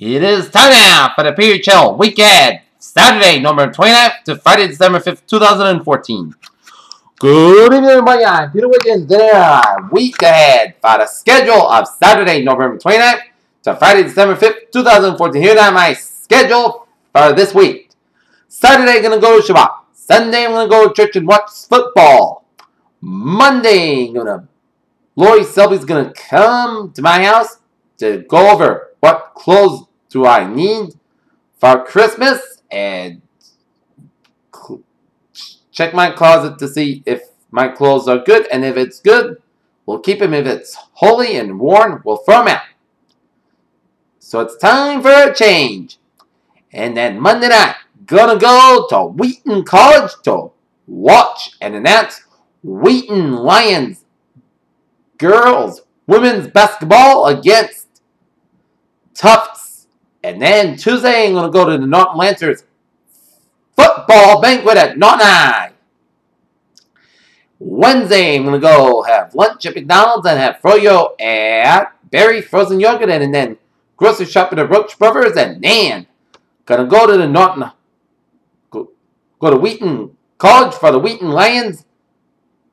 It is time now for the PHL Week Ahead, Saturday, November 29th to Friday, December 5th, 2014. Good evening, everybody. I'm Peter Wiggins. There, uh, Week Ahead for the schedule of Saturday, November 29th to Friday, December 5th, 2014. Here's my schedule for this week. Saturday, I'm going to go to Shabbat. Sunday, I'm going to go to church and watch football. Monday, I'm going to, Lori Selby's going to come to my house to go over what clothes do I need for Christmas? And check my closet to see if my clothes are good and if it's good we'll keep them if it's holey and worn we'll throw them out. So it's time for a change. And then Monday night gonna go to Wheaton College to watch and announce Wheaton Lions girls women's basketball against Tufts. And then Tuesday, I'm going to go to the Norton Lancers football banquet at Norton. Wednesday, I'm going to go have lunch at McDonald's and have froyo at Berry Frozen Yogurt and then grocery shopping at the Roche Brothers and Nan. Gonna go to the Norton, go, go to Wheaton College for the Wheaton Lions.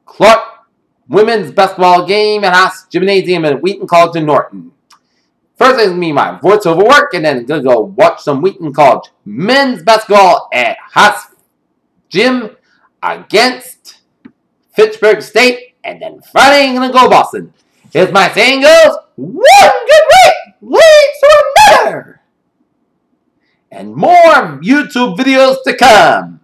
Clark women's basketball game at Haas Gymnasium at Wheaton College in Norton. First is me my voiceover work, and then I'm gonna go watch some Wheaton College men's basketball at Haas Gym against Fitchburg State, and then Friday I'm gonna go Boston. As my saying goes, one good week leads to another, and more YouTube videos to come.